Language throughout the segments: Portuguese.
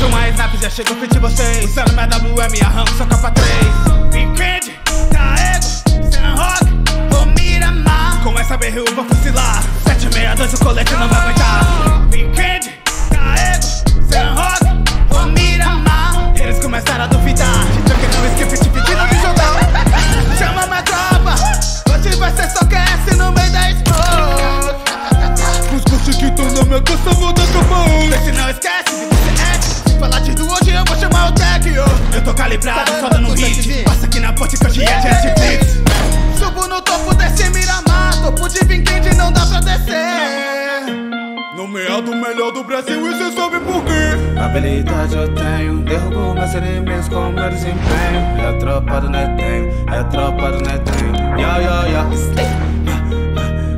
Demais na já chegou, de vocês. Usando minha WM, arranco sua capa 3 E Do Brasil e cê sabe por quê Habilidade eu tenho, derrubo meus inimigos com meu desempenho. É a tropa do netenho, é a tropa do netenho. Ya, ya, ya.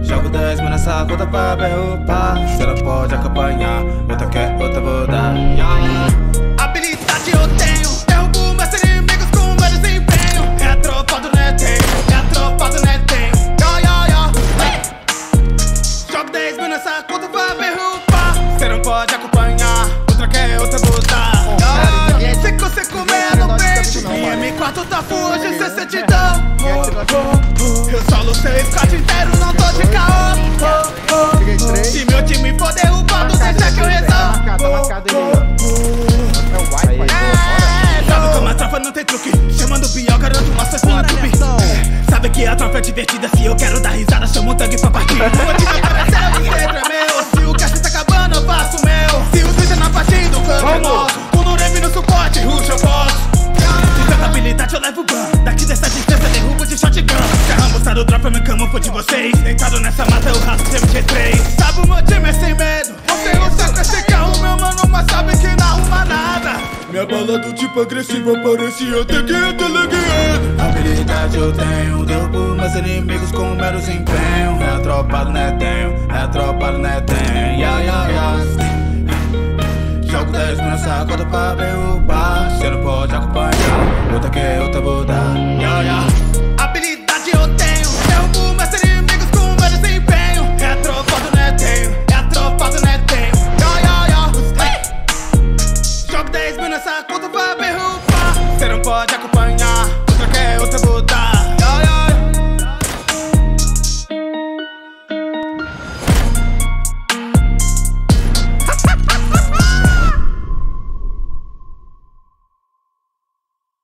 Jogo 10 mil nessa conta pra derrubar. Cê não pode acompanhar, outra quer, Em M4 tá hoje cê certidão Eu solo seu squad inteiro, não tô de caô. Se meu time for derrubado, deixa que eu resolvo. É o sabe como a tropa não tem truque? Chamando o pior, garanto mostra no YouTube Sabe que a tropa é divertida Se eu quero dar risada, chamo um tangue pra partir. O time apareceu, o direito camufo de vocês Deitado nessa mata eu rasgo sempre G3 Sabe o meu time é sem medo Você luta com esse carro, meu mano Mas sabe que não arruma nada Minha bala do tipo agressiva parecia até que é teleguiado Habilidade eu tenho, derrubo meus inimigos com meu desempenho. É a tropa do netenho, é a tropa do netenho. Ya, ya, ya. Jogo 10 mil nessa conta pra derrubar. さ